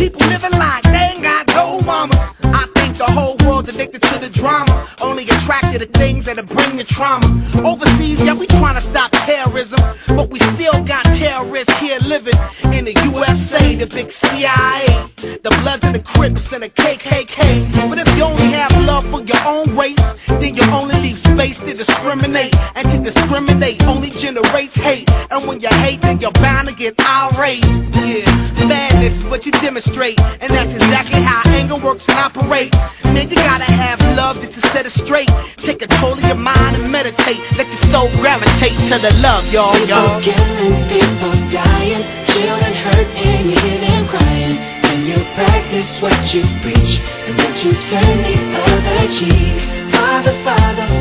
People living like they ain't got no mamas. I think the whole world's addicted to the drama. Only attracted to things that'll bring the trauma. Overseas, yeah, we trying to stop terrorism. But we still got terrorists here living in the USA, the big CIA. The Bloods and the Crips and the KKK. But if you only have love for your own race, then you only leave space to discriminate, and to discriminate only generates hate. And when you hate, then you're bound to get irate. Yeah, madness is what you demonstrate, and that's exactly how anger works and operates. Man, you gotta have love just to set it straight. Take control of your mind and meditate. Let your soul gravitate to the love, y'all, y'all. People killing, people dying, children hurt and you hear them crying. When you practice what you preach and would you turn the other cheek? Father, Father, Father,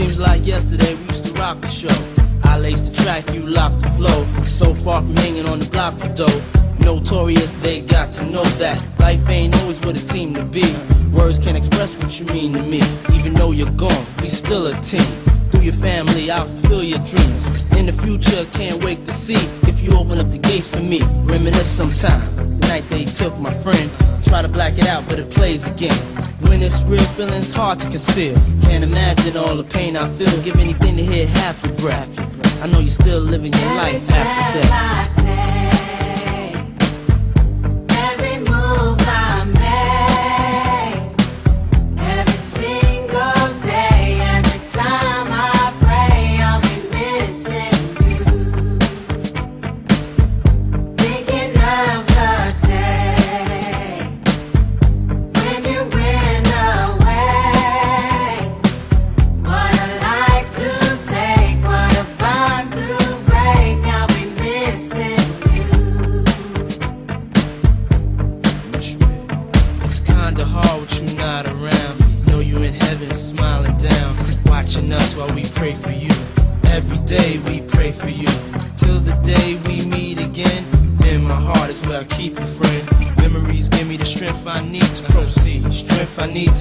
Seems like yesterday we used to rock the show. I laced the track, you locked the flow. So far from hanging on the block for dough. Notorious, they got to know that life ain't always what it seemed to be. Words can't express what you mean to me. Even though you're gone, we still a team. Through your family, I'll fulfill your dreams. In the future, can't wait to see if you open up the gates for me. Reminisce sometime. The night they took my friend. Try to black it out, but it plays again. When it's real, feeling's hard to conceal. Can't imagine all the pain I feel. Give anything to hear half the breath. I know you're still living your life after death. Us while we pray for you. Every day we pray for you. Till the day we meet again. In my heart is where I keep you, friend. Memories give me the strength I need to proceed. Strength I need to